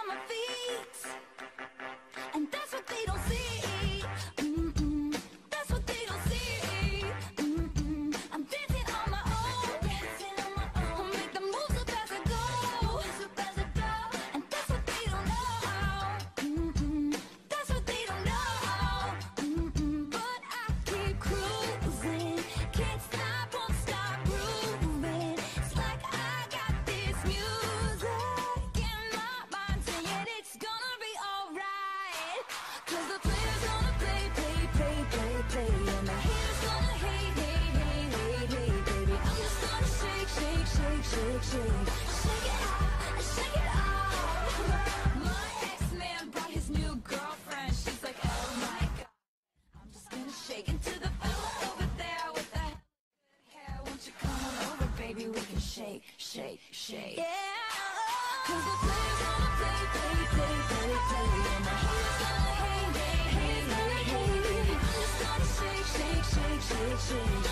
on my feet, and that's what. shake, shake, shake. Yeah. Cause the players wanna play, play, play, play, play. And the haters gonna hate, hate, hate, hate. I'm just gonna shake, shake, shake, shake, shake.